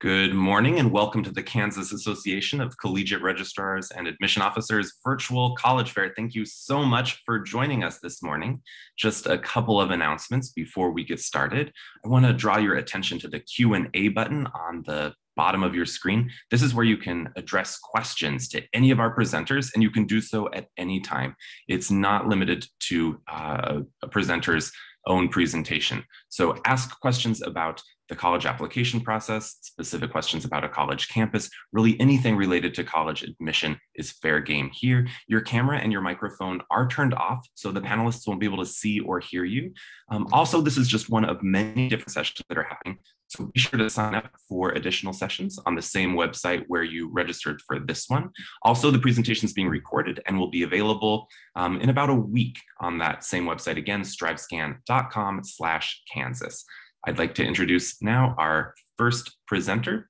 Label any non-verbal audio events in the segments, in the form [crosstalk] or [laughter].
Good morning and welcome to the Kansas Association of Collegiate Registrars and Admission Officers virtual college fair. Thank you so much for joining us this morning. Just a couple of announcements before we get started. I want to draw your attention to the Q&A button on the bottom of your screen. This is where you can address questions to any of our presenters and you can do so at any time. It's not limited to uh, a presenter's own presentation. So ask questions about the college application process, specific questions about a college campus, really anything related to college admission is fair game here. Your camera and your microphone are turned off, so the panelists won't be able to see or hear you. Um, also, this is just one of many different sessions that are happening. So be sure to sign up for additional sessions on the same website where you registered for this one. Also, the presentation is being recorded and will be available um, in about a week on that same website again, strivescan.com slash Kansas. I'd like to introduce now our first presenter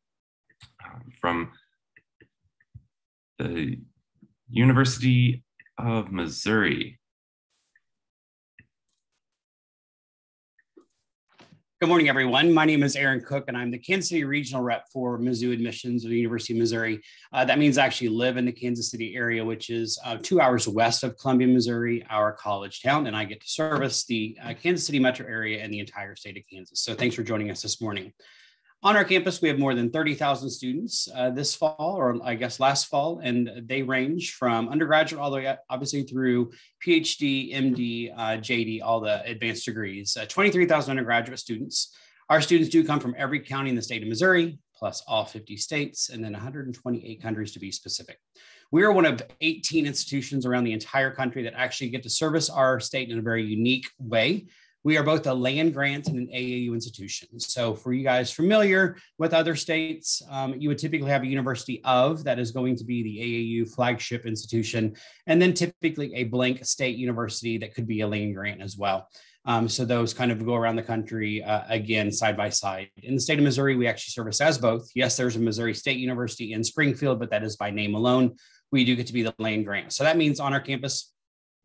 um, from the University of Missouri. Good morning, everyone. My name is Aaron Cook, and I'm the Kansas City Regional Rep for Mizzou Admissions of the University of Missouri. Uh, that means I actually live in the Kansas City area, which is uh, two hours west of Columbia, Missouri, our college town, and I get to service the uh, Kansas City metro area and the entire state of Kansas. So thanks for joining us this morning. On our campus, we have more than 30,000 students uh, this fall, or I guess last fall, and they range from undergraduate all the way up, obviously through PhD, MD, uh, JD, all the advanced degrees. Uh, 23,000 undergraduate students. Our students do come from every county in the state of Missouri, plus all 50 states, and then 128 countries to be specific. We are one of 18 institutions around the entire country that actually get to service our state in a very unique way. We are both a land grant and an AAU institution. So, for you guys familiar with other states, um, you would typically have a university of that is going to be the AAU flagship institution, and then typically a blank state university that could be a land grant as well. Um, so those kind of go around the country uh, again side by side. In the state of Missouri, we actually service as both. Yes, there's a Missouri State University in Springfield, but that is by name alone. We do get to be the land grant. So that means on our campus,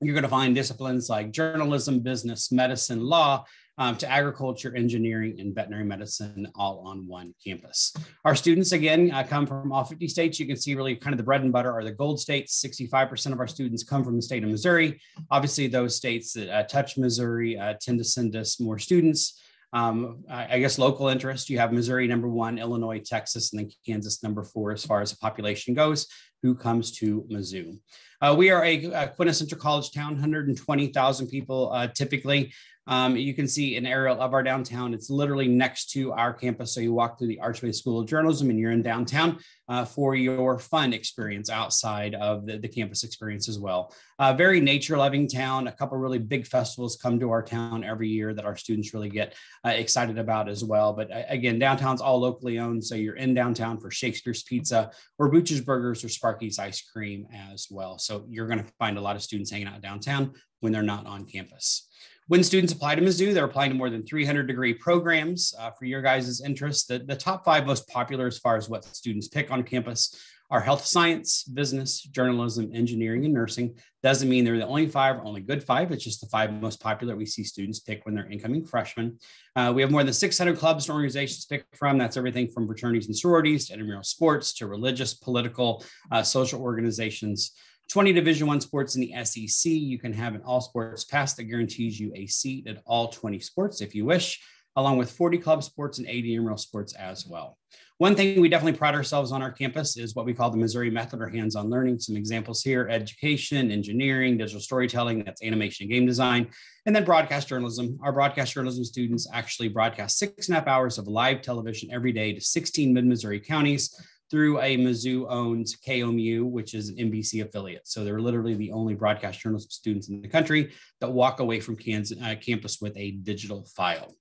you're going to find disciplines like journalism, business, medicine, law, um, to agriculture, engineering, and veterinary medicine all on one campus. Our students, again, uh, come from all 50 states. You can see really kind of the bread and butter are the gold states. 65% of our students come from the state of Missouri. Obviously, those states that uh, touch Missouri uh, tend to send us more students. Um, I, I, guess local interest, you have Missouri number one, Illinois, Texas, and then Kansas number four as far as the population goes, who comes to Mizzou. Uh, we are a, a, quintessential college town, 120,000 people uh, typically. Um, you can see an aerial of our downtown. It's literally next to our campus. So you walk through the Archway School of Journalism and you're in downtown uh, for your fun experience outside of the, the campus experience as well. Uh, very nature loving town. A couple really big festivals come to our town every year that our students really get uh, excited about as well. But uh, again, downtown's all locally owned. So you're in downtown for Shakespeare's Pizza or Booches Burgers or Sparky's Ice Cream as well. So you're going to find a lot of students hanging out downtown when they're not on campus. When students apply to Mizzou, they're applying to more than 300 degree programs. Uh, for your guys' interest, the, the top five most popular as far as what students pick on campus are health science, business, journalism, engineering, and nursing. Doesn't mean they're the only five, only good five. It's just the five most popular we see students pick when they're incoming freshmen. Uh, we have more than 600 clubs and organizations to pick from. That's everything from fraternities and sororities to intramural sports to religious, political, uh, social organizations. 20 division one sports in the sec you can have an all sports pass that guarantees you a seat at all 20 sports if you wish along with 40 club sports and 80 intramural sports as well. One thing we definitely pride ourselves on our campus is what we call the missouri method or hands-on learning. Some examples here education engineering digital storytelling that's animation game design and then broadcast journalism. Our broadcast journalism students actually broadcast six and a half hours of live television every day to 16 mid-missouri counties through a Mizzou owned KOMU, which is an NBC affiliate. So they're literally the only broadcast journalism students in the country that walk away from Kansas, uh, campus with a digital file.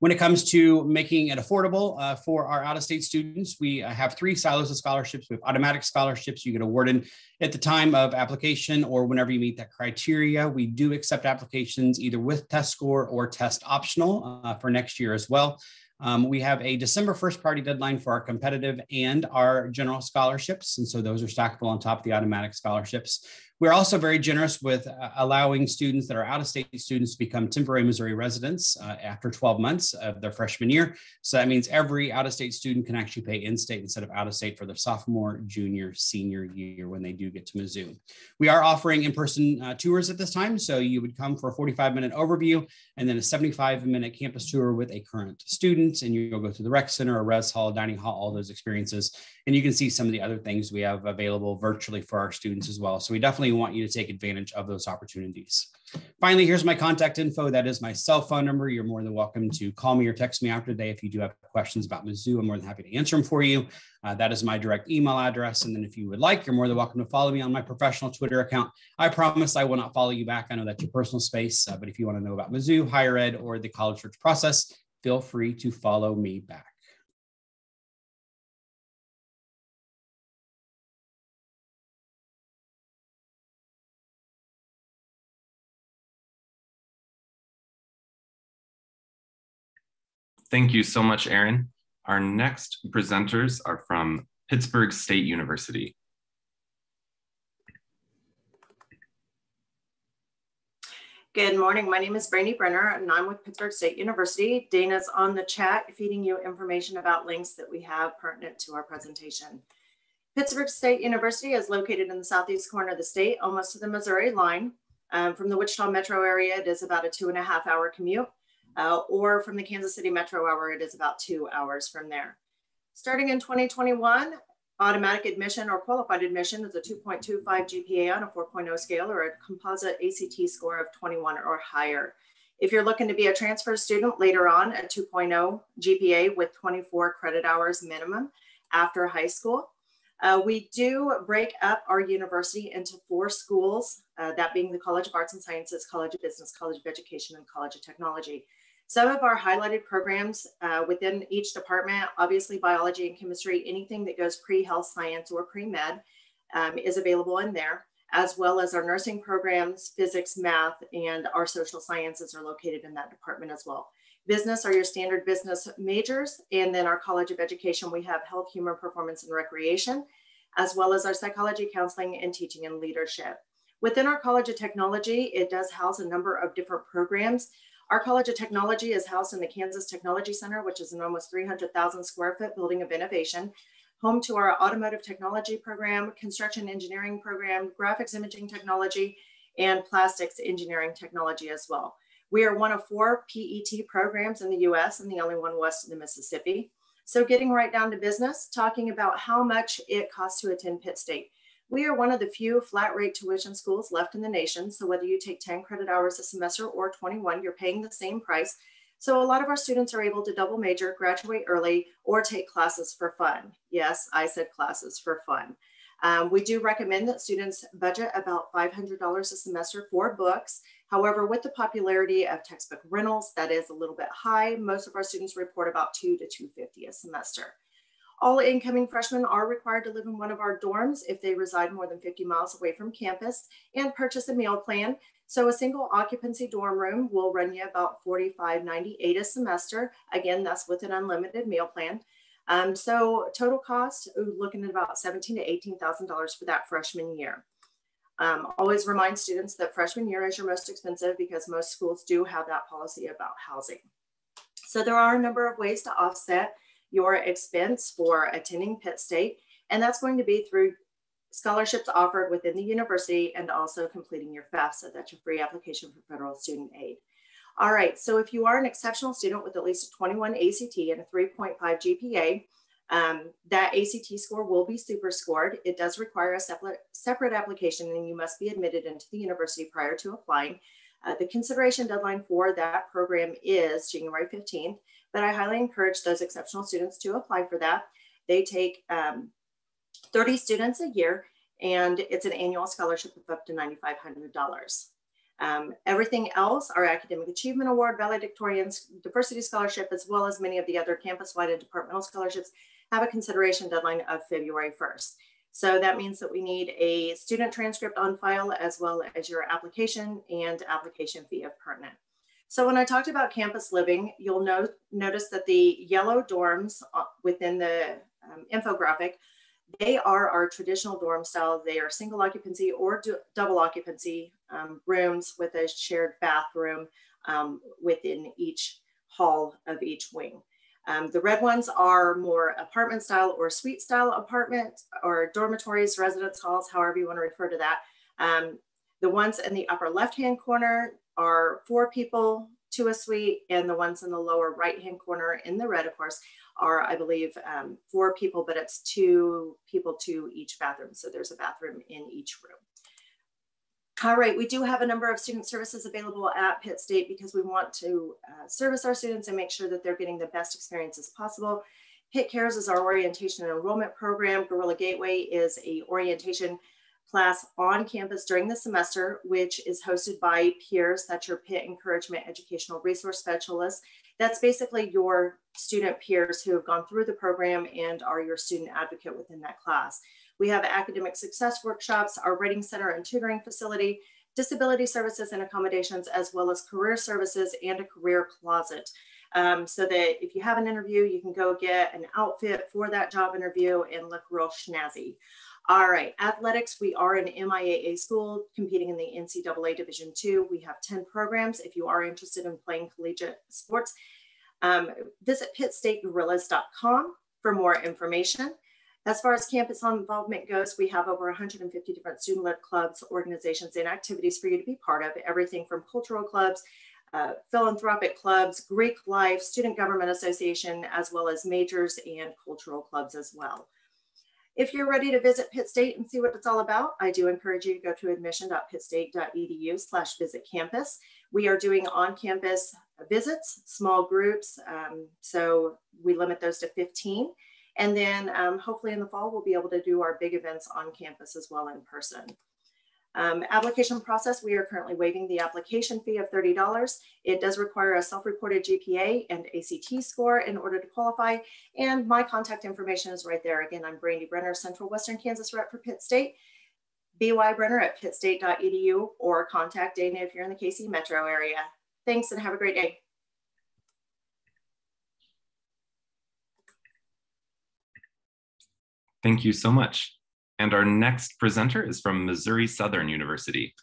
When it comes to making it affordable uh, for our out of state students, we uh, have three silos of scholarships. We have automatic scholarships you get awarded at the time of application or whenever you meet that criteria. We do accept applications either with test score or test optional uh, for next year as well. Um, we have a December 1st party deadline for our competitive and our general scholarships. And so those are stackable on top of the automatic scholarships. We're also very generous with uh, allowing students that are out of state students to become temporary Missouri residents uh, after 12 months of their freshman year. So that means every out of state student can actually pay in state instead of out of state for their sophomore, junior, senior year when they do get to Mizzou. We are offering in person uh, tours at this time. So you would come for a 45 minute overview and then a 75 minute campus tour with a current student. And you'll go through the rec center, a res hall, dining hall, all those experiences. And you can see some of the other things we have available virtually for our students as well. So we definitely want you to take advantage of those opportunities. Finally, here's my contact info. That is my cell phone number. You're more than welcome to call me or text me after today if you do have questions about Mizzou. I'm more than happy to answer them for you. Uh, that is my direct email address. And then if you would like, you're more than welcome to follow me on my professional Twitter account. I promise I will not follow you back. I know that's your personal space, uh, but if you want to know about Mizzou, higher ed, or the college search process, feel free to follow me back. Thank you so much, Aaron. Our next presenters are from Pittsburg State University. Good morning. My name is Brandy Brenner, and I'm with Pittsburg State University. Dana's on the chat feeding you information about links that we have pertinent to our presentation. Pittsburg State University is located in the southeast corner of the state, almost to the Missouri line. Um, from the Wichita metro area, it is about a two and a half hour commute uh, or from the Kansas City metro area, it is about two hours from there. Starting in 2021, automatic admission or qualified admission is a 2.25 GPA on a 4.0 scale or a composite ACT score of 21 or higher. If you're looking to be a transfer student later on, a 2.0 GPA with 24 credit hours minimum after high school. Uh, we do break up our university into four schools, uh, that being the College of Arts and Sciences, College of Business, College of Education, and College of Technology. Some of our highlighted programs uh, within each department, obviously biology and chemistry, anything that goes pre-health science or pre-med um, is available in there, as well as our nursing programs, physics, math, and our social sciences are located in that department as well. Business are your standard business majors, and then our College of Education, we have health, human performance, and recreation, as well as our psychology, counseling, and teaching and leadership. Within our College of Technology, it does house a number of different programs. Our College of Technology is housed in the Kansas Technology Center, which is an almost 300,000 square foot building of innovation, home to our automotive technology program, construction engineering program, graphics imaging technology, and plastics engineering technology as well. We are one of four PET programs in the US and the only one west of the Mississippi. So getting right down to business, talking about how much it costs to attend Pitt State. We are one of the few flat rate tuition schools left in the nation. So whether you take 10 credit hours a semester or 21, you're paying the same price. So a lot of our students are able to double major, graduate early, or take classes for fun. Yes, I said classes for fun. Um, we do recommend that students budget about $500 a semester for books. However, with the popularity of textbook rentals, that is a little bit high. Most of our students report about two to 250 a semester. All incoming freshmen are required to live in one of our dorms if they reside more than 50 miles away from campus and purchase a meal plan. So a single occupancy dorm room will run you about $45.98 a semester. Again, that's with an unlimited meal plan. Um, so total cost, looking at about 17 to $18,000 for that freshman year. Um, always remind students that freshman year is your most expensive because most schools do have that policy about housing. So there are a number of ways to offset your expense for attending Pitt State. And that's going to be through scholarships offered within the university and also completing your FAFSA. That's your free application for federal student aid. All right, so if you are an exceptional student with at least a 21 ACT and a 3.5 GPA, um, that ACT score will be super scored. It does require a separate, separate application and you must be admitted into the university prior to applying. Uh, the consideration deadline for that program is January 15th but I highly encourage those exceptional students to apply for that. They take um, 30 students a year and it's an annual scholarship of up to $9,500. Um, everything else, our Academic Achievement Award, valedictorian diversity scholarship, as well as many of the other campus-wide and departmental scholarships have a consideration deadline of February 1st. So that means that we need a student transcript on file as well as your application and application fee of pertinent. So when I talked about campus living, you'll know, notice that the yellow dorms uh, within the um, infographic, They are our traditional dorm style. They are single occupancy or double occupancy um, rooms with a shared bathroom um, within each hall of each wing. Um, the red ones are more apartment style or suite style apartment or dormitories, residence halls, however you want to refer to that. Um, the ones in the upper left-hand corner are four people to a suite and the ones in the lower right-hand corner in the red, of course, are, I believe, um, four people, but it's two people to each bathroom. So there's a bathroom in each room. All right, we do have a number of student services available at Pitt State because we want to uh, service our students and make sure that they're getting the best experiences possible. Pitt Cares is our orientation and enrollment program. Gorilla Gateway is a orientation class on campus during the semester, which is hosted by peers. That's your Pitt Encouragement Educational Resource Specialists. That's basically your student peers who have gone through the program and are your student advocate within that class. We have academic success workshops, our Reading Center and tutoring facility, disability services and accommodations, as well as career services and a career closet. Um, so that if you have an interview, you can go get an outfit for that job interview and look real snazzy. All right, athletics, we are an MIAA school competing in the NCAA Division II. We have 10 programs. If you are interested in playing collegiate sports, um, visit pittstategorillas.com for more information. As far as campus involvement goes, we have over 150 different student-led clubs, organizations, and activities for you to be part of, everything from cultural clubs, uh, philanthropic clubs, Greek life, student government association, as well as majors and cultural clubs as well. If you're ready to visit Pitt State and see what it's all about, I do encourage you to go to admission.pittstate.edu slash visit campus. We are doing on-campus visits, small groups, um, so we limit those to 15. And then um, hopefully in the fall, we'll be able to do our big events on campus as well in person. Um, application process, we are currently waiving the application fee of $30. It does require a self-reported GPA and ACT score in order to qualify. And my contact information is right there. Again, I'm Brandy Brenner, Central Western Kansas rep for Pitt State. BY Brenner at pittstate.edu or contact Dana if you're in the KC metro area. Thanks and have a great day. Thank you so much. And our next presenter is from Missouri Southern University.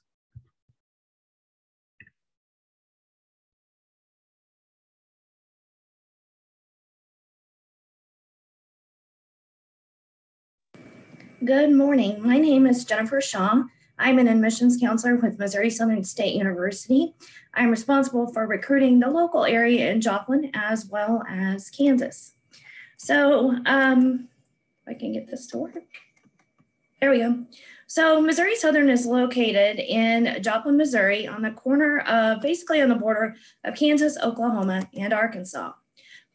Good morning. My name is Jennifer Shaw. I'm an admissions counselor with Missouri Southern State University. I'm responsible for recruiting the local area in Joplin as well as Kansas. So um, I can get this to work. There we go. So Missouri Southern is located in Joplin, Missouri on the corner of basically on the border of Kansas, Oklahoma, and Arkansas.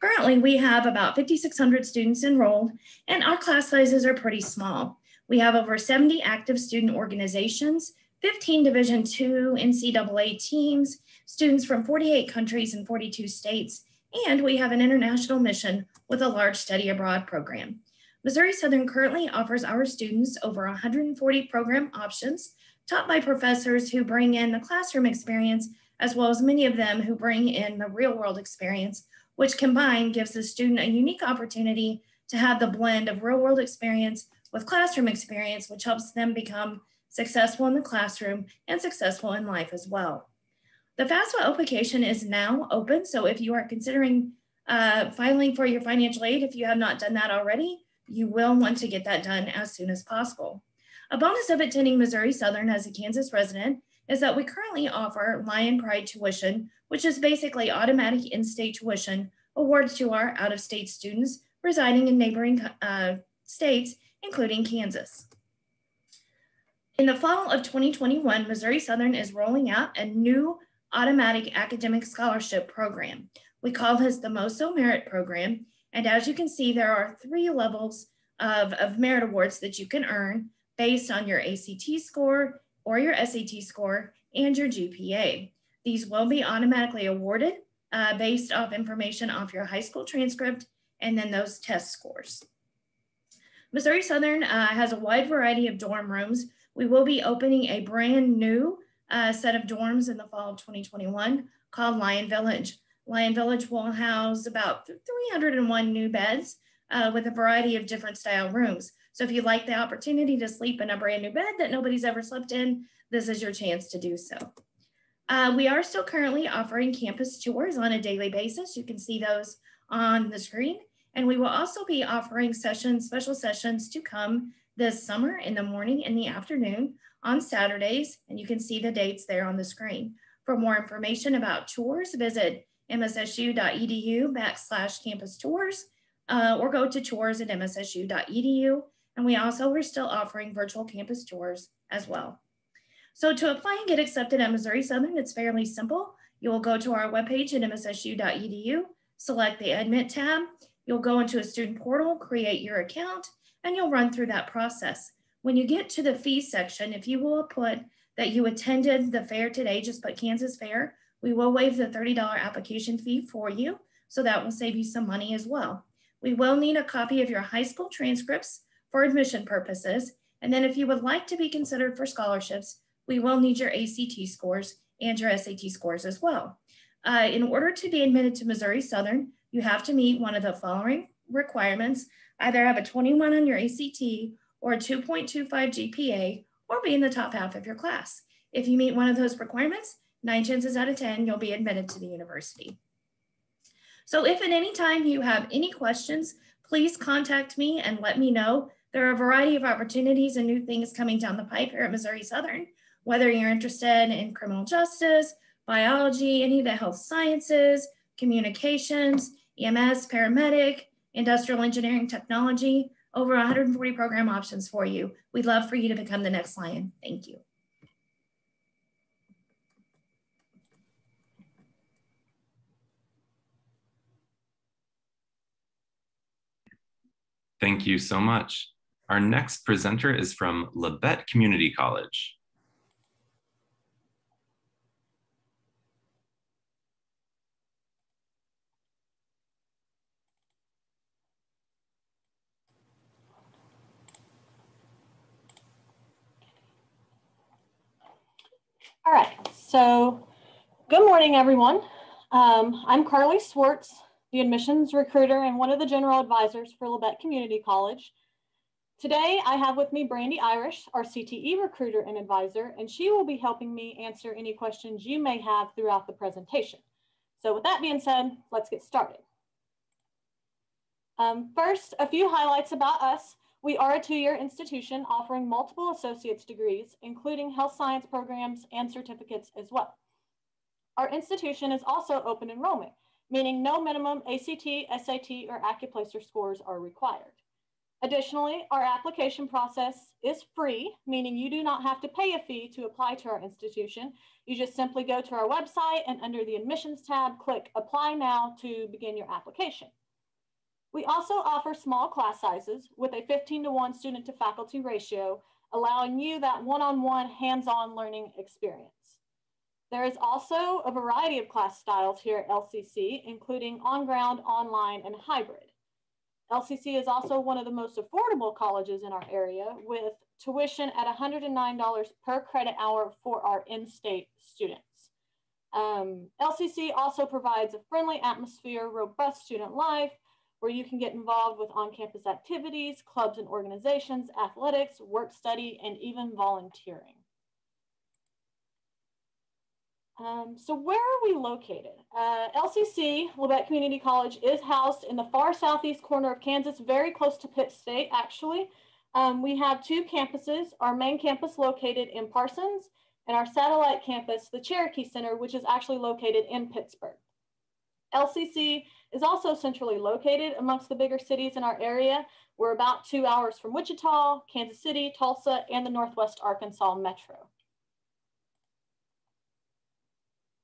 Currently, we have about 5,600 students enrolled and our class sizes are pretty small. We have over 70 active student organizations, 15 Division II NCAA teams, students from 48 countries and 42 states, and we have an international mission with a large study abroad program. Missouri Southern currently offers our students over 140 program options taught by professors who bring in the classroom experience, as well as many of them who bring in the real world experience, which combined gives the student a unique opportunity to have the blend of real world experience with classroom experience, which helps them become successful in the classroom and successful in life as well. The FAFSA application is now open. So if you are considering uh, filing for your financial aid, if you have not done that already, you will want to get that done as soon as possible. A bonus of attending Missouri Southern as a Kansas resident is that we currently offer Lion Pride tuition, which is basically automatic in-state tuition awarded to our out-of-state students residing in neighboring uh, states, including Kansas. In the fall of 2021, Missouri Southern is rolling out a new automatic academic scholarship program. We call this the MOSO Merit Program, and as you can see, there are three levels of, of merit awards that you can earn based on your ACT score or your SAT score and your GPA. These will be automatically awarded uh, based off information off your high school transcript and then those test scores. Missouri Southern uh, has a wide variety of dorm rooms. We will be opening a brand new uh, set of dorms in the fall of 2021 called Lion Village. Lion Village will house about 301 new beds uh, with a variety of different style rooms. So if you'd like the opportunity to sleep in a brand new bed that nobody's ever slept in, this is your chance to do so. Uh, we are still currently offering campus tours on a daily basis. You can see those on the screen. And we will also be offering sessions, special sessions to come this summer in the morning and the afternoon on Saturdays. And you can see the dates there on the screen. For more information about tours, visit mssu.edu backslash campus tours uh, or go to tours at mssu.edu. And we also are still offering virtual campus tours as well. So to apply and get accepted at Missouri Southern, it's fairly simple. You will go to our webpage at mssu.edu, select the admit tab. You'll go into a student portal, create your account, and you'll run through that process. When you get to the fee section, if you will put that you attended the fair today, just put Kansas Fair, we will waive the $30 application fee for you. So that will save you some money as well. We will need a copy of your high school transcripts for admission purposes. And then if you would like to be considered for scholarships, we will need your ACT scores and your SAT scores as well. Uh, in order to be admitted to Missouri Southern, you have to meet one of the following requirements, either have a 21 on your ACT or a 2.25 GPA, or be in the top half of your class. If you meet one of those requirements, nine chances out of 10, you'll be admitted to the university. So if at any time you have any questions, please contact me and let me know. There are a variety of opportunities and new things coming down the pipe here at Missouri Southern whether you're interested in criminal justice, biology, any of the health sciences, communications, EMS, paramedic, industrial engineering technology, over 140 program options for you. We'd love for you to become the next lion. Thank you. Thank you so much. Our next presenter is from Labette Community College. All right, so good morning, everyone. Um, I'm Carly Swartz, the admissions recruiter and one of the general advisors for Labette Community College. Today, I have with me Brandy Irish, our CTE recruiter and advisor, and she will be helping me answer any questions you may have throughout the presentation. So with that being said, let's get started. Um, first, a few highlights about us. We are a two-year institution offering multiple associate's degrees, including health science programs and certificates as well. Our institution is also open enrollment, meaning no minimum ACT, SAT, or Accuplacer scores are required. Additionally, our application process is free, meaning you do not have to pay a fee to apply to our institution. You just simply go to our website and under the admissions tab, click apply now to begin your application. We also offer small class sizes with a 15 to 1 student to faculty ratio, allowing you that one-on-one hands-on learning experience. There is also a variety of class styles here at LCC, including on-ground, online, and hybrid. LCC is also one of the most affordable colleges in our area with tuition at $109 per credit hour for our in-state students. Um, LCC also provides a friendly atmosphere, robust student life, where you can get involved with on-campus activities, clubs and organizations, athletics, work study, and even volunteering. Um, so where are we located? Uh, LCC, Labette Community College, is housed in the far southeast corner of Kansas, very close to Pitt State, actually. Um, we have two campuses, our main campus located in Parsons, and our satellite campus, the Cherokee Center, which is actually located in Pittsburg. LCC is also centrally located amongst the bigger cities in our area. We're about two hours from Wichita, Kansas City, Tulsa, and the Northwest Arkansas Metro.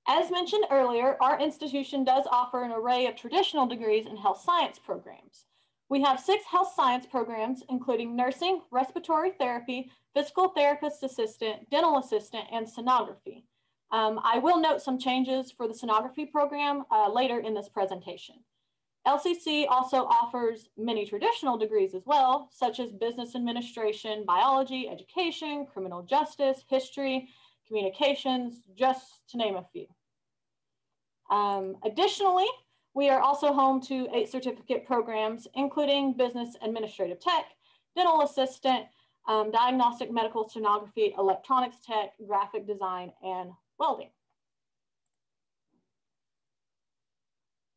As mentioned earlier, our institution does offer an array of traditional degrees in health science programs. We have six health science programs, including nursing, respiratory therapy, physical therapist assistant, dental assistant, and sonography. Um, I will note some changes for the sonography program uh, later in this presentation. LCC also offers many traditional degrees as well, such as business administration, biology, education, criminal justice, history, communications, just to name a few. Um, additionally, we are also home to eight certificate programs, including business administrative tech, dental assistant, um, diagnostic medical sonography, electronics tech, graphic design, and welding.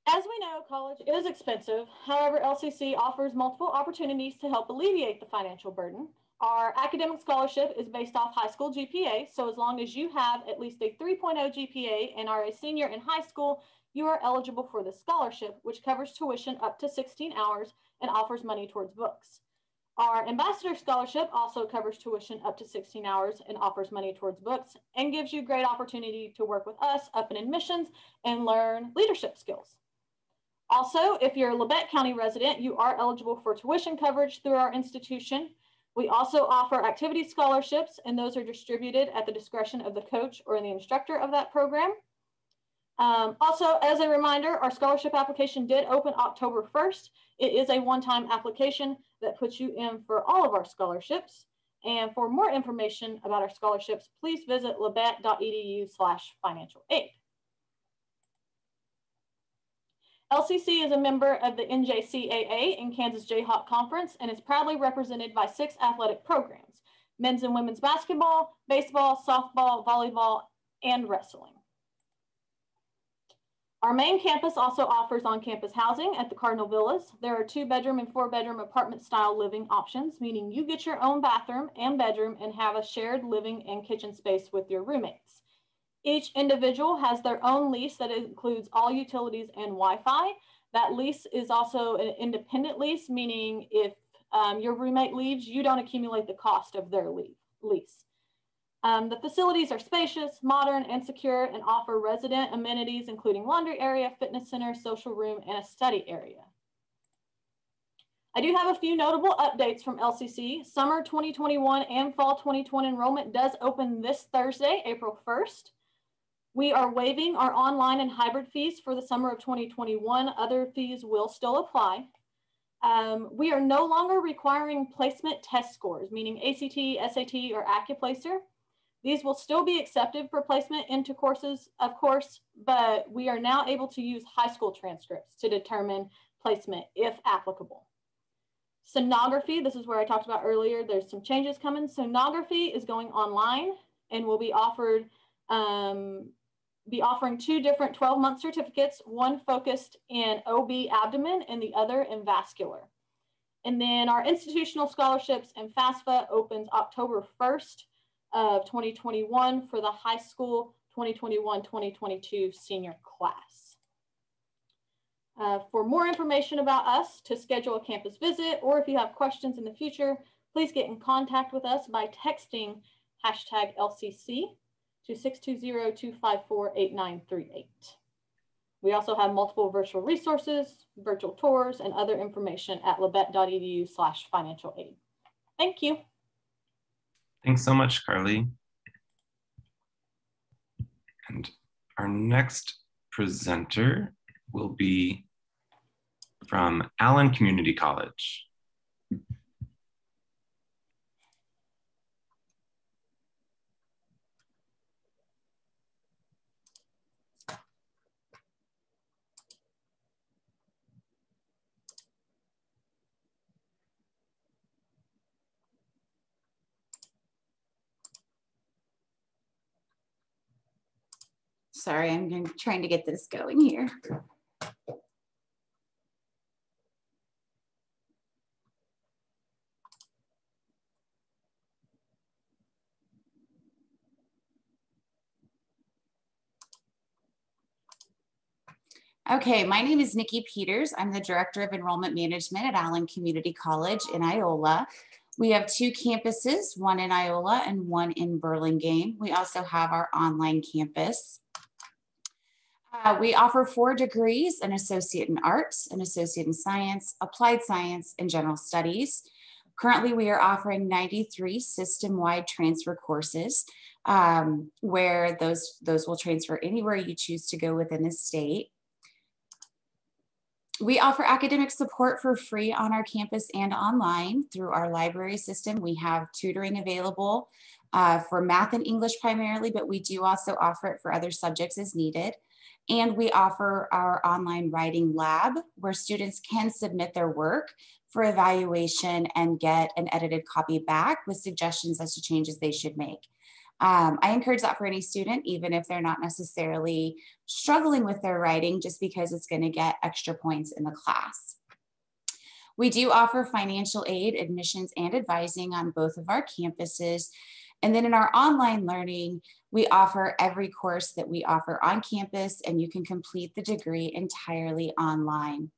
As we know, college is expensive. However, LCC offers multiple opportunities to help alleviate the financial burden. Our academic scholarship is based off high school GPA. So as long as you have at least a 3.0 GPA and are a senior in high school, you are eligible for the scholarship, which covers tuition up to 16 hours and offers money towards books. Our ambassador scholarship also covers tuition up to 16 hours and offers money towards books and gives you great opportunity to work with us up in admissions and learn leadership skills. Also, if you're a Labette County resident, you are eligible for tuition coverage through our institution. We also offer activity scholarships and those are distributed at the discretion of the coach or the instructor of that program. Um, also, as a reminder, our scholarship application did open October 1st. It is a one-time application that puts you in for all of our scholarships. And for more information about our scholarships, please visit labette.edu slash financial aid. LCC is a member of the NJCAA and Kansas Jayhawk Conference and is proudly represented by six athletic programs, men's and women's basketball, baseball, softball, volleyball, and wrestling. Our main campus also offers on-campus housing at the Cardinal Villas. There are two bedroom and four bedroom apartment style living options, meaning you get your own bathroom and bedroom and have a shared living and kitchen space with your roommates. Each individual has their own lease that includes all utilities and Wi-Fi. That lease is also an independent lease, meaning if um, your roommate leaves, you don't accumulate the cost of their lease. Um, the facilities are spacious, modern, and secure and offer resident amenities, including laundry area, fitness center, social room, and a study area. I do have a few notable updates from LCC. Summer 2021 and fall 2020 enrollment does open this Thursday, April 1st. We are waiving our online and hybrid fees for the summer of 2021. Other fees will still apply. Um, we are no longer requiring placement test scores, meaning ACT, SAT, or Accuplacer. These will still be accepted for placement into courses, of course, but we are now able to use high school transcripts to determine placement if applicable. Sonography, this is where I talked about earlier, there's some changes coming. Sonography is going online and will be offered, um, be offering two different 12 month certificates, one focused in OB abdomen and the other in vascular. And then our institutional scholarships and FAFSA opens October 1st of 2021 for the high school 2021-2022 senior class. Uh, for more information about us, to schedule a campus visit, or if you have questions in the future, please get in contact with us by texting hashtag LCC to 620-254-8938. We also have multiple virtual resources, virtual tours, and other information at labette.edu slash financial aid. Thank you. Thanks so much, Carly. And our next presenter will be from Allen Community College. Sorry, I'm trying to get this going here. Okay, my name is Nikki Peters. I'm the Director of Enrollment Management at Allen Community College in Iola. We have two campuses, one in Iola and one in Burlingame. We also have our online campus. Uh, we offer four degrees, an associate in arts, an associate in science, applied science, and general studies. Currently, we are offering 93 system-wide transfer courses um, where those, those will transfer anywhere you choose to go within the state. We offer academic support for free on our campus and online through our library system. We have tutoring available uh, for math and English primarily, but we do also offer it for other subjects as needed. And we offer our online writing lab where students can submit their work for evaluation and get an edited copy back with suggestions as to changes they should make. Um, I encourage that for any student, even if they're not necessarily struggling with their writing, just because it's going to get extra points in the class. We do offer financial aid, admissions, and advising on both of our campuses. And then in our online learning, we offer every course that we offer on campus, and you can complete the degree entirely online.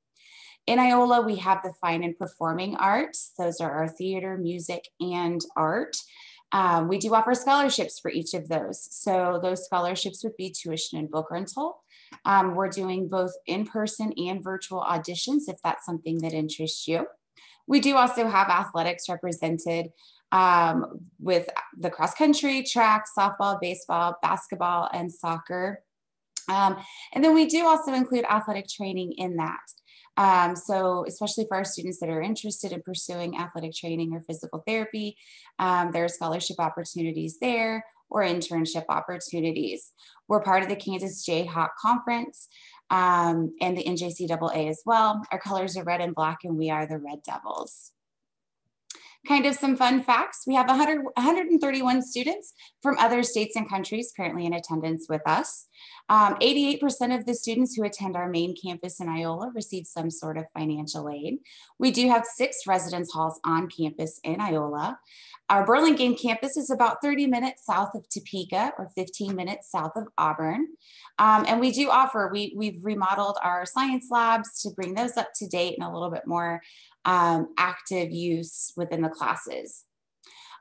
In Iola, we have the fine and performing arts. Those are our theater, music, and art. Um, we do offer scholarships for each of those. So those scholarships would be tuition and book rental. Um, we're doing both in-person and virtual auditions if that's something that interests you. We do also have athletics represented um, with the cross country, track, softball, baseball, basketball, and soccer. Um, and then we do also include athletic training in that. Um, so especially for our students that are interested in pursuing athletic training or physical therapy, um, there are scholarship opportunities there or internship opportunities. We're part of the Kansas Jayhawk Conference um, and the NJCAA as well. Our colors are red and black and we are the Red Devils kind of some fun facts. We have 100, 131 students from other states and countries currently in attendance with us. 88% um, of the students who attend our main campus in Iola receive some sort of financial aid. We do have six residence halls on campus in Iola. Our Burlingame campus is about 30 minutes south of Topeka or 15 minutes south of Auburn. Um, and we do offer, we, we've remodeled our science labs to bring those up to date and a little bit more um, active use within the classes.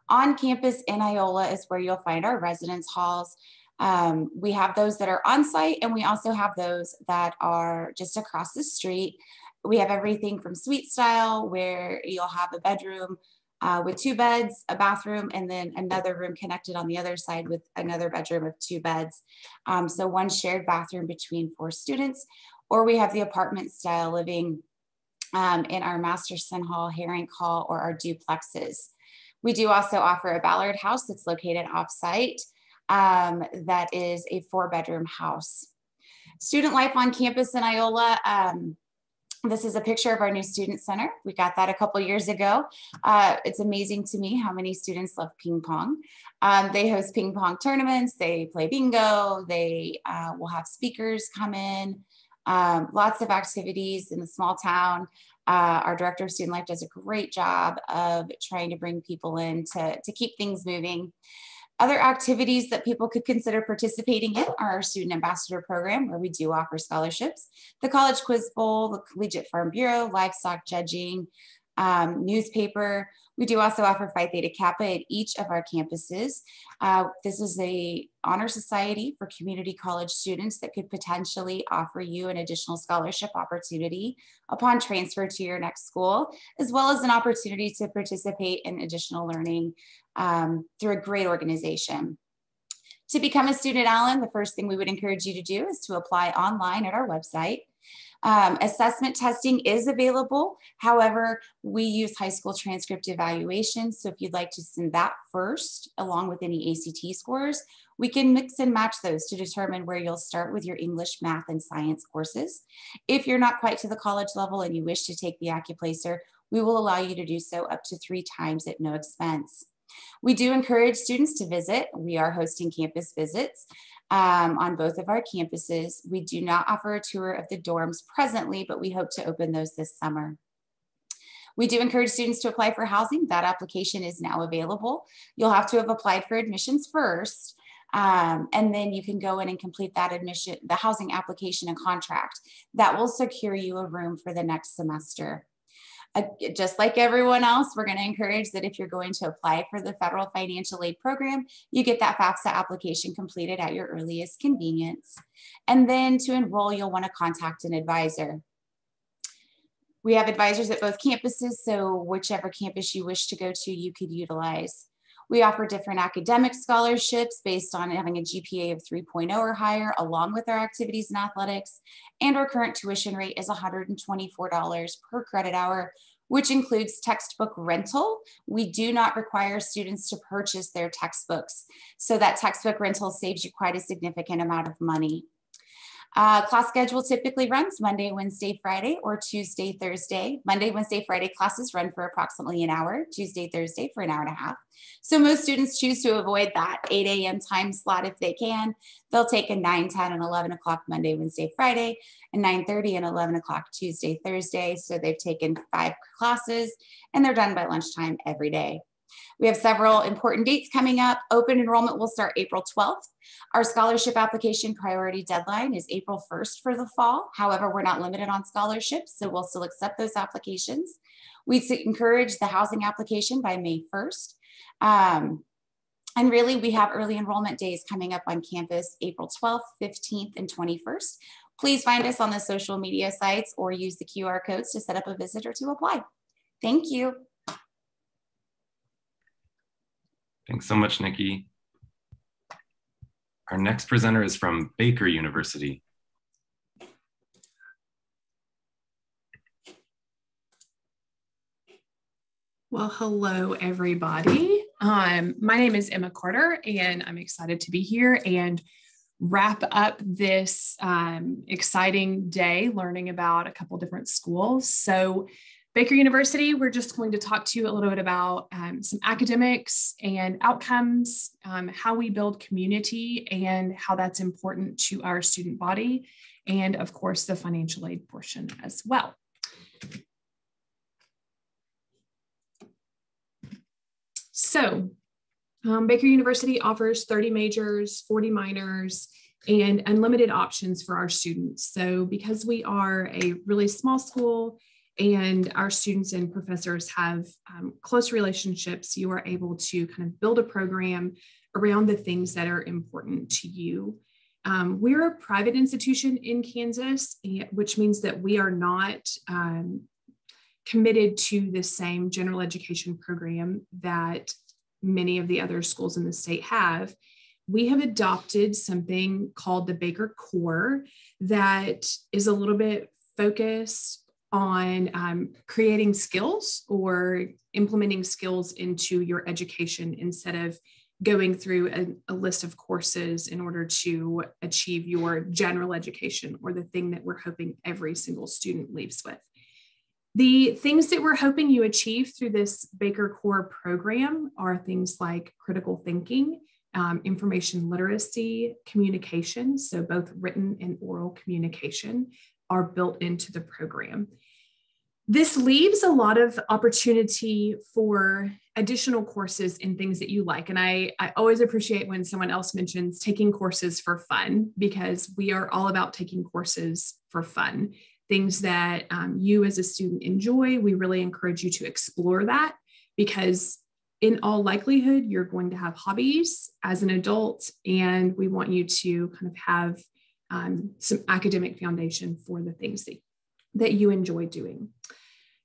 On campus in Iola is where you'll find our residence halls. Um, we have those that are on site and we also have those that are just across the street. We have everything from suite style where you'll have a bedroom uh, with two beds, a bathroom, and then another room connected on the other side with another bedroom of two beds. Um, so one shared bathroom between four students, or we have the apartment style living um, in our Masterson Hall, Herring Hall, or our duplexes. We do also offer a Ballard house that's located off-site um, that is a four bedroom house. Student life on campus in Iola, um, this is a picture of our new student center. We got that a couple years ago. Uh, it's amazing to me how many students love ping pong. Um, they host ping pong tournaments, they play bingo, they uh, will have speakers come in um, lots of activities in the small town. Uh, our director of student life does a great job of trying to bring people in to, to keep things moving. Other activities that people could consider participating in are our student ambassador program, where we do offer scholarships, the college quiz bowl, the collegiate farm bureau, livestock judging, um, newspaper. We do also offer Phi Theta Kappa at each of our campuses. Uh, this is a honor society for community college students that could potentially offer you an additional scholarship opportunity upon transfer to your next school, as well as an opportunity to participate in additional learning um, through a great organization. To become a student Allen, the first thing we would encourage you to do is to apply online at our website. Um, assessment testing is available. However, we use high school transcript evaluation. So if you'd like to send that first, along with any ACT scores, we can mix and match those to determine where you'll start with your English, math, and science courses. If you're not quite to the college level and you wish to take the AccuPlacer, we will allow you to do so up to three times at no expense. We do encourage students to visit. We are hosting campus visits um, on both of our campuses. We do not offer a tour of the dorms presently, but we hope to open those this summer. We do encourage students to apply for housing. That application is now available. You'll have to have applied for admissions first, um, and then you can go in and complete that admission, the housing application and contract. That will secure you a room for the next semester just like everyone else, we're going to encourage that if you're going to apply for the federal financial aid program, you get that FAFSA application completed at your earliest convenience. And then to enroll, you'll want to contact an advisor. We have advisors at both campuses, so whichever campus you wish to go to, you could utilize. We offer different academic scholarships based on having a GPA of 3.0 or higher, along with our activities and athletics. And our current tuition rate is $124 per credit hour, which includes textbook rental. We do not require students to purchase their textbooks. So that textbook rental saves you quite a significant amount of money. Uh, class schedule typically runs Monday, Wednesday, Friday, or Tuesday, Thursday. Monday, Wednesday, Friday classes run for approximately an hour, Tuesday, Thursday for an hour and a half. So most students choose to avoid that 8 a.m. time slot if they can. They'll take a 9, 10, and 11 o'clock Monday, Wednesday, Friday, and 9.30 and 11 o'clock Tuesday, Thursday. So they've taken five classes and they're done by lunchtime every day. We have several important dates coming up. Open enrollment will start April 12th. Our scholarship application priority deadline is April 1st for the fall. However, we're not limited on scholarships, so we'll still accept those applications. We encourage the housing application by May 1st. Um, and really, we have early enrollment days coming up on campus April 12th, 15th, and 21st. Please find us on the social media sites or use the QR codes to set up a visit or to apply. Thank you. Thanks so much, Nikki. Our next presenter is from Baker University. Well, hello, everybody. Um, my name is Emma Carter, and I'm excited to be here and wrap up this um, exciting day learning about a couple different schools. So Baker University, we're just going to talk to you a little bit about um, some academics and outcomes, um, how we build community, and how that's important to our student body, and of course, the financial aid portion as well. So, um, Baker University offers 30 majors, 40 minors, and unlimited options for our students. So, because we are a really small school, and our students and professors have um, close relationships, you are able to kind of build a program around the things that are important to you. Um, we're a private institution in Kansas, which means that we are not um, committed to the same general education program that many of the other schools in the state have. We have adopted something called the Baker Core that is a little bit focused on um, creating skills or implementing skills into your education instead of going through a, a, list of courses in order to achieve your general education or the thing that we're hoping every single student leaves with. The things that we're hoping you achieve through this Baker Core program are things like critical thinking, um, information literacy, communication, so both written and oral communication, are built into the program. This leaves a lot of opportunity for additional courses in things that you like. And I, I always appreciate when someone else mentions taking courses for fun because we are all about taking courses for fun. Things that um, you as a student enjoy, we really encourage you to explore that because in all likelihood, you're going to have hobbies as an adult, and we want you to kind of have um, some academic foundation for the things that, that you enjoy doing.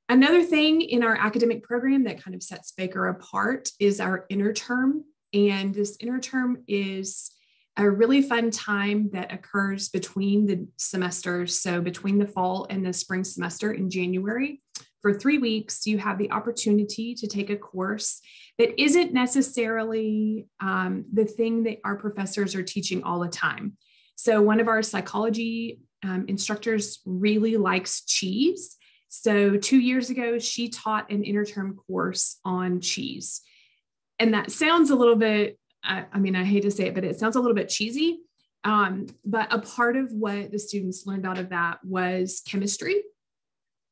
Another thing in our academic program that kind of sets Baker apart is our interterm. And this interterm is a really fun time that occurs between the semesters. So, between the fall and the spring semester in January, for three weeks, you have the opportunity to take a course that isn't necessarily um, the thing that our professors are teaching all the time. So one of our psychology um, instructors really likes cheese. So two years ago, she taught an interterm course on cheese. And that sounds a little bit, I, I mean, I hate to say it, but it sounds a little bit cheesy. Um, but a part of what the students learned out of that was chemistry.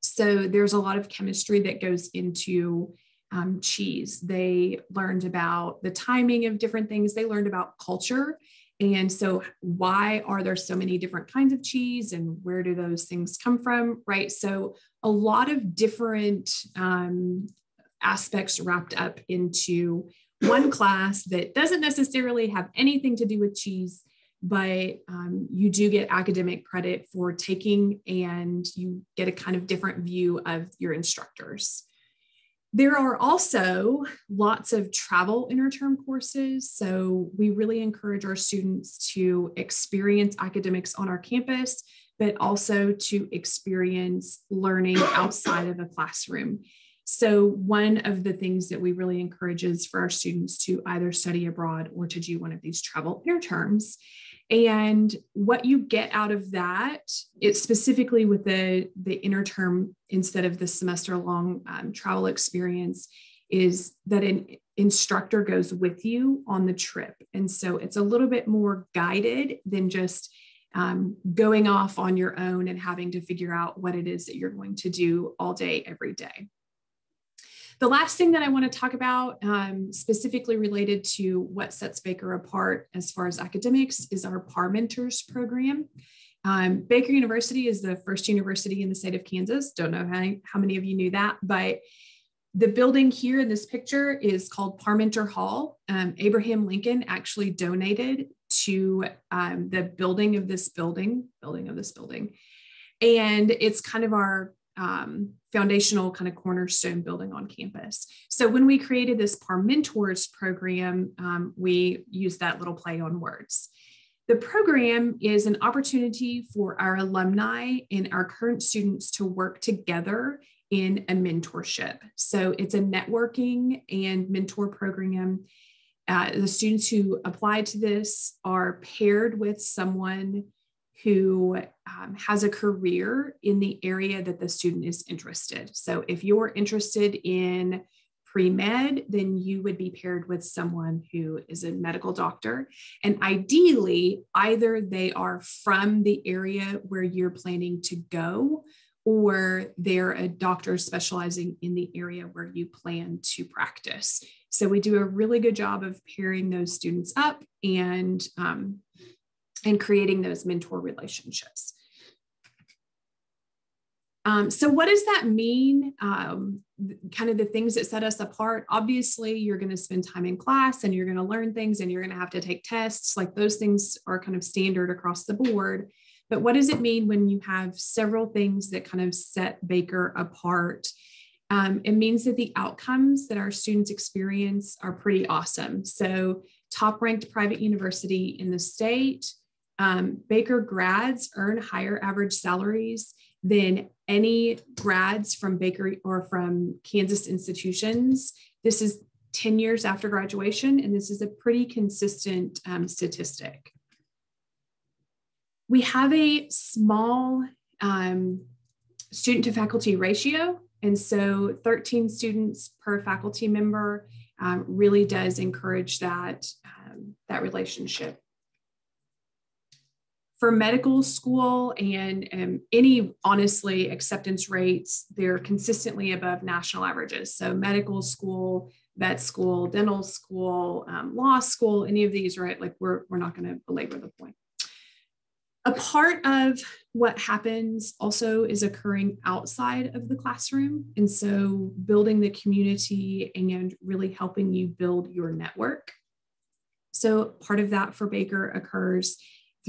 So there's a lot of chemistry that goes into um, cheese. They learned about the timing of different things. They learned about culture and so, why are there so many different kinds of cheese and where do those things come from? Right. So, a lot of different um, aspects wrapped up into one class that doesn't necessarily have anything to do with cheese, but um, you do get academic credit for taking and you get a kind of different view of your instructors. There are also lots of travel interterm courses. So we really encourage our students to experience academics on our campus, but also to experience learning [coughs] outside of a classroom. So one of the things that we really encourage is for our students to either study abroad or to do one of these travel interterms. And what you get out of that, it's specifically with the, the interterm instead of the semester long um, travel experience, is that an instructor goes with you on the trip. And so it's a little bit more guided than just um, going off on your own and having to figure out what it is that you're going to do all day, every day. The last thing that I want to talk about, um, specifically related to what sets Baker apart as far as academics, is our Parmentors program. Um, Baker University is the first university in the state of Kansas. Don't know how, how many of you knew that, but the building here in this picture is called Parmenter Hall. Um, Abraham Lincoln actually donated to um, the building of this building, building of this building. And it's kind of our um, foundational kind of cornerstone building on campus. So when we created this Parmentors program, um, we used that little play on words. The program is an opportunity for our alumni and our current students to work together in a mentorship. So it's a networking and mentor program. Uh, the students who apply to this are paired with someone who um, has a career in the area that the student is interested. So if you're interested in pre-med, then you would be paired with someone who is a medical doctor. And ideally, either they are from the area where you're planning to go, or they're a doctor specializing in the area where you plan to practice. So we do a really good job of pairing those students up and um, and creating those mentor relationships. Um, so what does that mean? Um, kind of the things that set us apart. Obviously, you're going to spend time in class and you're going to learn things and you're going to have to take tests. Like those things are kind of standard across the board. But what does it mean when you have several things that kind of set Baker apart? Um, it means that the outcomes that our students experience are pretty awesome. So, top ranked private university in the state, um, Baker grads earn higher average salaries than any grads from Baker or from Kansas institutions. This is 10 years after graduation, and this is a pretty consistent um, statistic. We have a small um, student to faculty ratio, and so 13 students per faculty member um, really does encourage that, um, that relationship for medical school and um, any honestly acceptance rates they're consistently above national averages. So medical school vet school dental school um, law school any of these right? Like we're, we're not going to belabor the point. A part of what happens also is occurring outside of the classroom. And so building the community and really helping you build your network. So part of that for baker occurs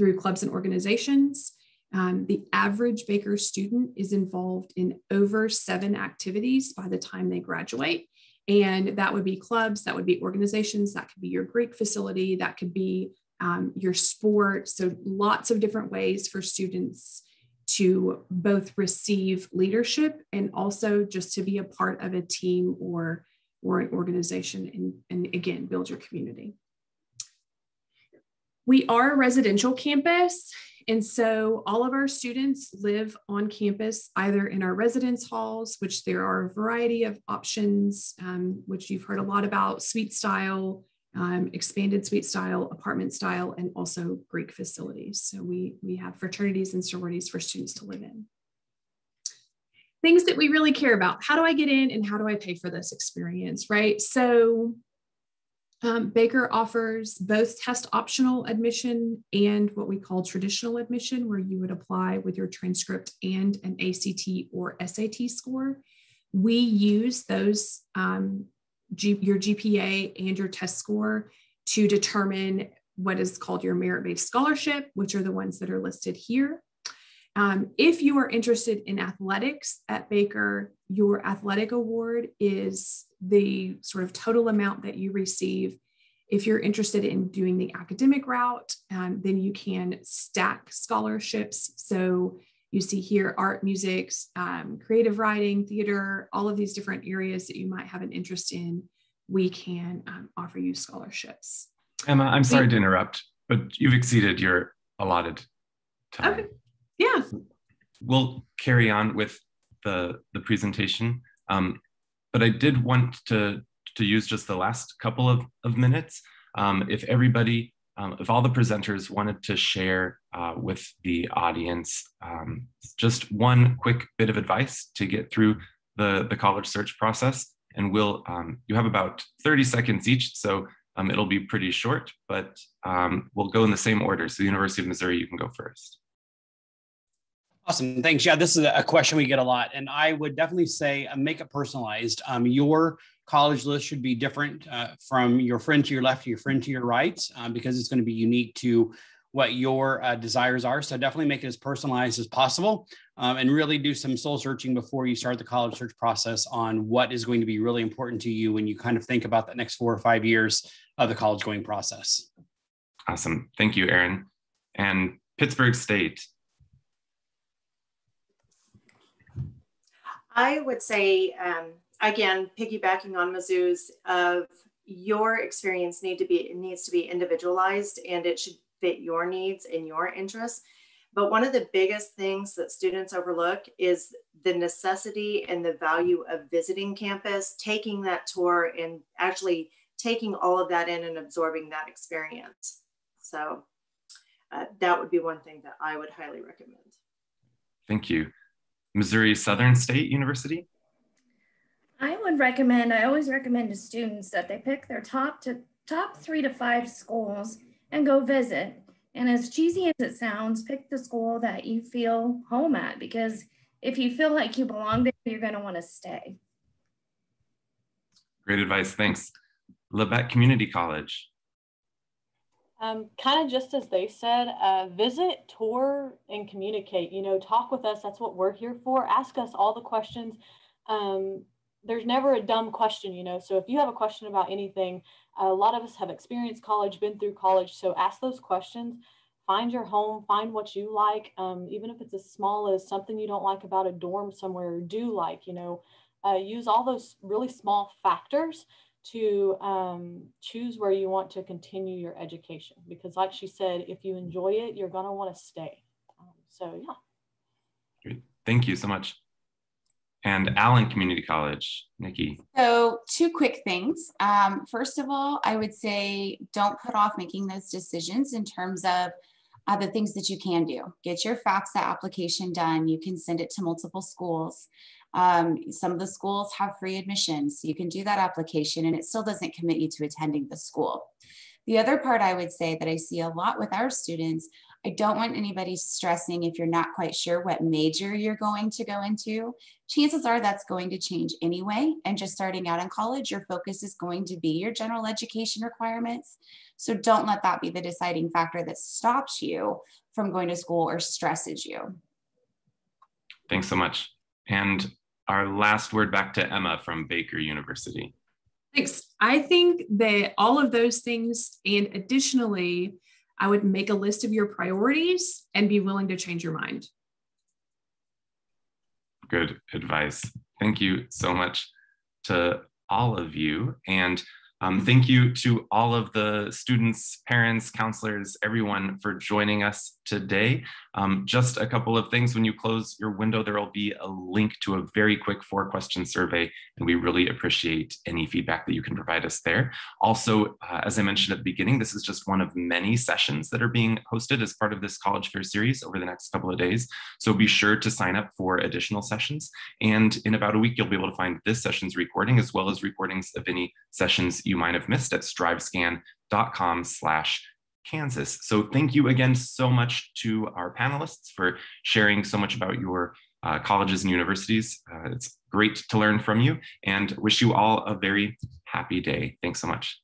through clubs and organizations. Um, the average Baker student is involved in over seven activities by the time they graduate. And that would be clubs, that would be organizations, that could be your Greek facility, that could be um, your sport. So, lots of different ways for students to both receive leadership and also just to be a part of a team or, or an organization and, and again, build your community. We are a residential campus, and so all of our students live on campus, either in our residence halls, which there are a variety of options, um, which you've heard a lot about, suite style, um, expanded suite style, apartment style, and also Greek facilities. So we, we have fraternities and sororities for students to live in. Things that we really care about. How do I get in and how do I pay for this experience, right? So um, Baker offers both test optional admission and what we call traditional admission, where you would apply with your transcript and an ACT or SAT score. We use those, um, G, your GPA and your test score to determine what is called your merit based scholarship, which are the ones that are listed here. Um, if you are interested in athletics at Baker, your athletic award is the sort of total amount that you receive. If you're interested in doing the academic route, um, then you can stack scholarships. So you see here art, music, um, creative writing, theater, all of these different areas that you might have an interest in, we can um, offer you scholarships. Emma, I'm sorry we, to interrupt but you've exceeded your allotted time. Okay. Yeah. We'll carry on with the, the presentation. Um, but I did want to, to use just the last couple of, of minutes. Um, if everybody, um, if all the presenters wanted to share uh, with the audience um, just one quick bit of advice to get through the, the college search process, and we'll, um, you have about 30 seconds each, so it'll be pretty short, but we'll go in the same order. So University of Missouri, you can go first. Awesome. Thanks. Yeah, this is a question we get a lot. And I would definitely say uh, make it personalized. Um, your college list should be different uh, from your friend to your left to your friend to your right um, because it's going to be unique to what your uh, desires are. So definitely make it as personalized as possible um, and really do some soul searching before you start the college search process on what is going to be really important to you when you kind of think about the next four or five years of the college going process. Awesome. Thank you, Aaron. And Pittsburg State, I would say, um, again, piggybacking on Mizzou's, of your experience need to be needs to be individualized and it should fit your needs and your interests. But one of the biggest things that students overlook is the necessity and the value of visiting campus, taking that tour, and actually taking all of that in and absorbing that experience. So uh, that would be one thing that I would highly recommend. Thank you. Missouri Southern State University? I would recommend, I always recommend to students that they pick their top to top three to five schools and go visit. And as cheesy as it sounds, pick the school that you feel home at because if you feel like you belong there, you're going to want to stay. Great advice. Thanks. Labette Community College. Um, kind of just as they said, uh, visit, tour, and communicate. You know, talk with us. That's what we're here for. Ask us all the questions. Um, there's never a dumb question, you know. So if you have a question about anything, a lot of us have experienced college, been through college. So ask those questions. Find your home. Find what you like. Um, even if it's as small as something you don't like about a dorm somewhere or do like, you know, uh, use all those really small factors to um, choose where you want to continue your education because like she said if you enjoy it you're going to want to stay. Um, so yeah. Great. thank you so much. And allen community college nikki. So two quick things. Um, first of all i would say don't put off making those decisions in terms of uh, the things that you can do. Get your FAFSA application done. You can send it to multiple schools um, some of the schools have free admissions. So you can do that application and it still doesn't commit you to attending the school. The other part I would say that I see a lot with our students, I don't want anybody stressing if you're not quite sure what major you're going to go into. Chances are that's going to change anyway. And just starting out in college, your focus is going to be your general education requirements. So don't let that be the deciding factor that stops you from going to school or stresses you. Thanks so much. And our last word back to Emma from Baker University. Thanks. I think that all of those things, and additionally, I would make a list of your priorities and be willing to change your mind. Good advice. Thank you so much to all of you. And um, thank you to all of the students, parents, counselors, everyone for joining us today. Um, just a couple of things. When you close your window, there will be a link to a very quick four question survey, and we really appreciate any feedback that you can provide us there. Also, uh, as I mentioned at the beginning, this is just one of many sessions that are being hosted as part of this College Fair series over the next couple of days. So be sure to sign up for additional sessions. And in about a week, you'll be able to find this session's recording as well as recordings of any sessions you might have missed at strivescan.com slash Kansas. So thank you again so much to our panelists for sharing so much about your uh, colleges and universities. Uh, it's great to learn from you and wish you all a very happy day. Thanks so much.